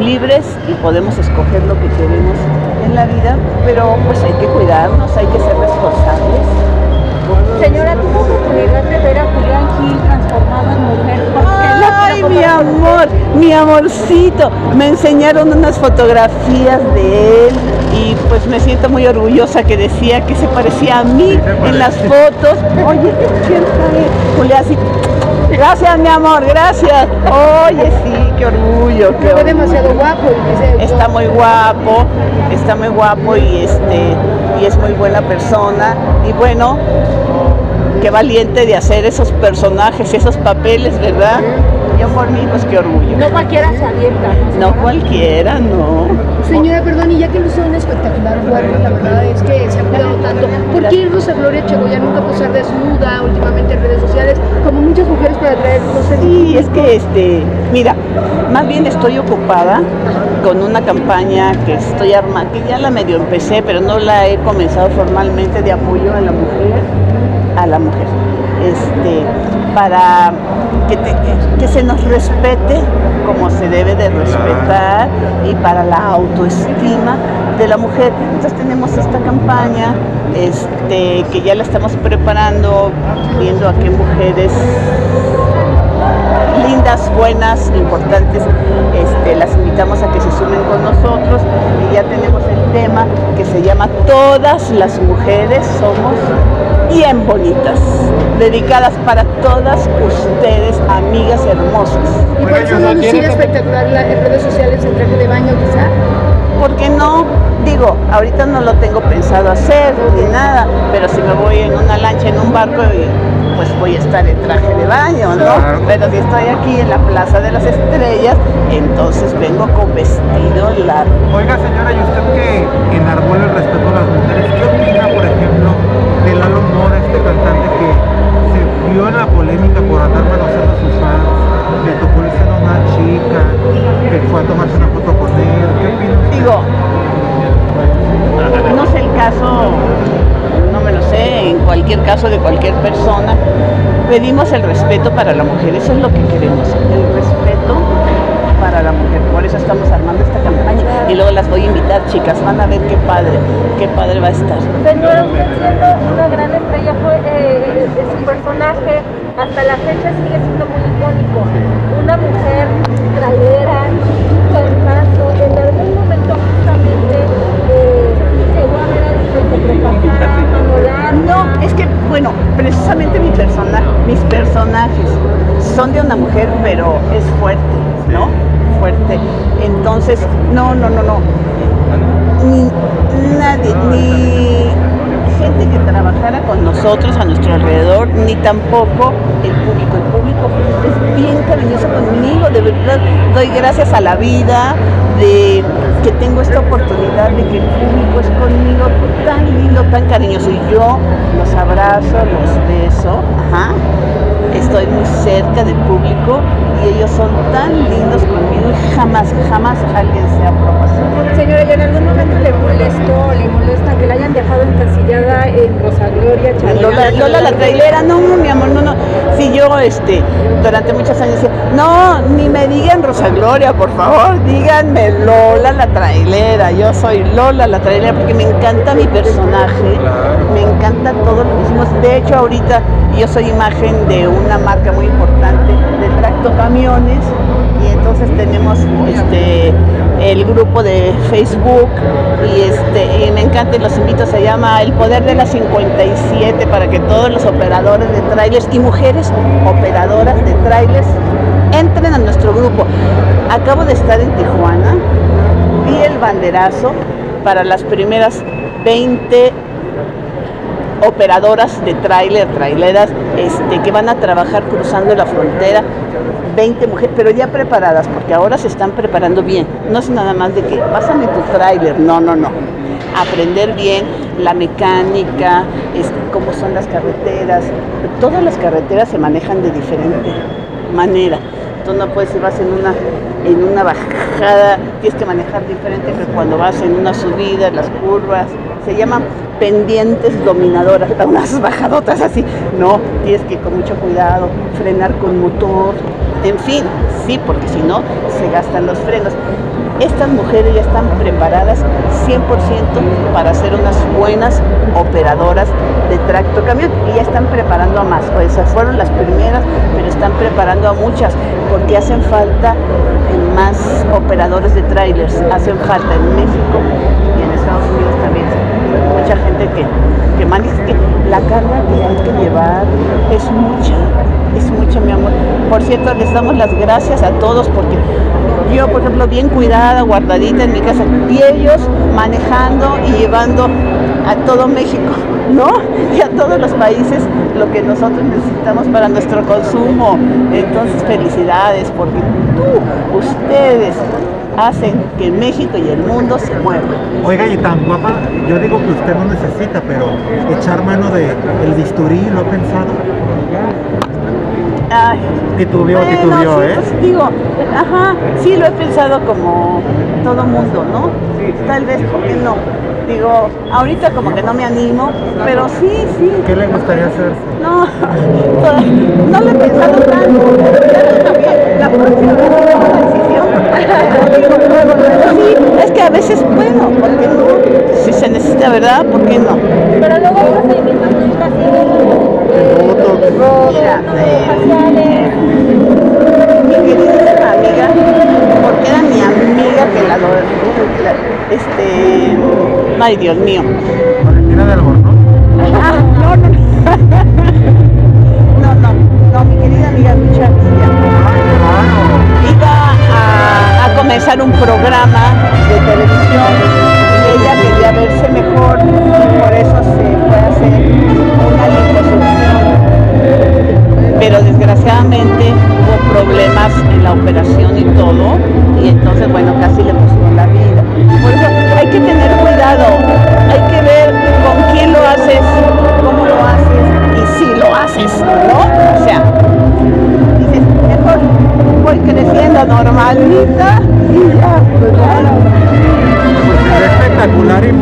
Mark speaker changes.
Speaker 1: libres y podemos escoger lo que queremos en la vida, pero pues hay que cuidarnos, hay que ser responsables.
Speaker 2: Señora, ¿tuvo oportunidad de ver a Julián Gil transformado en mujer?
Speaker 1: Ay, mi amor, mi amorcito. Me enseñaron unas fotografías de él y pues me siento muy orgullosa que decía que se parecía a mí en las fotos. Oye, qué Julián, sí. Gracias, mi amor, gracias. Oye, sí, qué orgullo. Qué
Speaker 2: Fue demasiado guapo. y
Speaker 1: Está muy guapo, está muy guapo y este y es muy buena persona y bueno, qué valiente de hacer esos personajes, esos papeles, ¿verdad? Yo por mí, pues qué orgullo.
Speaker 2: No cualquiera se avienta.
Speaker 1: No cualquiera, no.
Speaker 3: Señora, perdón, y ya que lució un espectacular cuerpo, la verdad es que se ha cuidado tanto. ¿Por qué Rosa Gloria Chagoya nunca posar desnuda últimamente en redes sociales, como muchas mujeres para traer, no sé,
Speaker 1: Sí, es que este, mira, más bien estoy ocupada con una campaña que estoy armando, que ya la medio empecé, pero no la he comenzado formalmente de apoyo a la mujer, a la mujer, este, para que, te- que se nos respete como se debe de respetar y para la autoestima de la mujer. Entonces tenemos esta campaña este, que ya la estamos preparando, viendo a qué mujeres lindas, buenas, importantes, este, las invitamos a que se sumen con nosotros y ya tenemos el tema que se llama Todas las mujeres somos bien bonitas, dedicadas para todas ustedes, amigas hermosas.
Speaker 3: y por eso no lucir espectacular la- en redes sociales en traje de baño, quizá.
Speaker 1: porque no? Digo, ahorita no lo tengo pensado hacer ni nada, pero si me voy en una lancha, en un barco, y- pues voy a estar en traje de baño, ¿no?
Speaker 4: Claro.
Speaker 1: Pero si estoy aquí en la Plaza de las Estrellas, entonces vengo con vestido largo.
Speaker 4: Oiga, señora, y usted que enarbola el respeto a las mujeres,
Speaker 1: cualquier caso de cualquier persona, pedimos el respeto para la mujer, eso es lo que queremos, el respeto para la mujer, por eso estamos armando esta campaña y luego las voy a invitar, chicas, van a ver qué padre, qué padre va a estar.
Speaker 2: Señora, usted siendo una gran estrella, fue eh, de su personaje, hasta la fecha sigue siendo muy icónico. Una mujer trailera, un cuerpazo, en algún momento justamente eh, llegó a ver a alguien que se propasara, mano larga.
Speaker 1: No, es que, bueno, precisamente mi persona, mis personajes son de una mujer, pero es fuerte, ¿no? Fuerte. Entonces, no, no, no, no. Ni nadie, ni gente que trabajara con nosotros a nuestro alrededor, ni tampoco el público. El público es bien cariñoso conmigo, de verdad doy gracias a la vida de que tengo esta oportunidad de que el público es conmigo tan lindo, tan cariñoso y yo los abrazo, los beso. Estoy muy cerca del público y ellos son tan lindos jamás, jamás alguien se ha propasado.
Speaker 2: Señora, ¿y en algún momento le molestó, le molesta que la hayan dejado encasillada en Rosa Gloria?
Speaker 1: Lola, Lola la trailera, no, mi amor, no, no. Si yo, este, durante muchos años decía, no, ni me digan Rosa Gloria, por favor, díganme Lola la trailera. Yo soy Lola la trailera porque me encanta mi personaje, me encanta todo lo que hicimos. De hecho, ahorita yo soy imagen de una marca muy importante de tractocamiones y tenemos este el grupo de Facebook y este y me encanta y los invito, se llama El Poder de las 57 para que todos los operadores de trailers y mujeres operadoras de trailers entren a nuestro grupo. Acabo de estar en Tijuana, vi el banderazo para las primeras 20 operadoras de tráiler, traileras, este, que van a trabajar cruzando la frontera, 20 mujeres, pero ya preparadas, porque ahora se están preparando bien. No es nada más de que pásame tu tráiler, no, no, no. Aprender bien la mecánica, este, cómo son las carreteras. Todas las carreteras se manejan de diferente manera. Tú no puedes, si vas en una, en una bajada, tienes que manejar diferente que cuando vas en una subida, las curvas. Se llaman pendientes dominadoras, unas bajadotas así. No, tienes que con mucho cuidado, frenar con motor. En fin, sí, porque si no, se gastan los frenos. estas mujeres ya están preparadas 100% para ser unas buenas operadoras de tracto camión y ya están preparando a más. Pues esas fueron las primeras, pero están preparando a muchas porque hacen falta más operadores de trailers, hacen falta en México y en Estados Unidos también. Que, maneja, que la carga que hay que llevar es mucha, es mucha, mi amor. Por cierto, les damos las gracias a todos porque yo, por ejemplo, bien cuidada, guardadita en mi casa, y ellos manejando y llevando a todo México, ¿no? Y a todos los países lo que nosotros necesitamos para nuestro consumo. Entonces, felicidades, porque tú, ustedes, hacen que México y el mundo se muevan.
Speaker 4: Oiga, y tan guapa, yo digo que usted no necesita, pero echar mano de el bisturí, ¿lo ha pensado?
Speaker 1: Ay,
Speaker 4: Titubió,
Speaker 1: bueno,
Speaker 4: titubió,
Speaker 1: sí,
Speaker 4: ¿eh?
Speaker 1: pues, digo, ajá, sí lo he pensado como todo mundo, ¿no? Tal vez, ¿por qué no? Digo, ahorita como que no me animo, pero sí, sí.
Speaker 4: ¿Qué le gustaría hacerse?
Speaker 1: No, no lo he pensado tanto. La próxima decisión. Sí, es que a veces, bueno, ¿por qué no? Si se necesita, ¿verdad? ¿Por qué no?
Speaker 2: Pero luego
Speaker 1: mi queridísima amiga, porque era mi amiga que la, la- este, ay Dios mío, un programa de televisión y ella quería verse mejor y por eso se fue a hacer una liposucción. Pero desgraciadamente hubo problemas en la operación y todo y entonces bueno casi le costó la vida. Por eso hay que tener cuidado, hay que ver con quién lo haces, cómo lo haces y si lo haces, ¿no? O sea, dices, mejor voy creciendo normalita.
Speaker 4: Pues espectacular y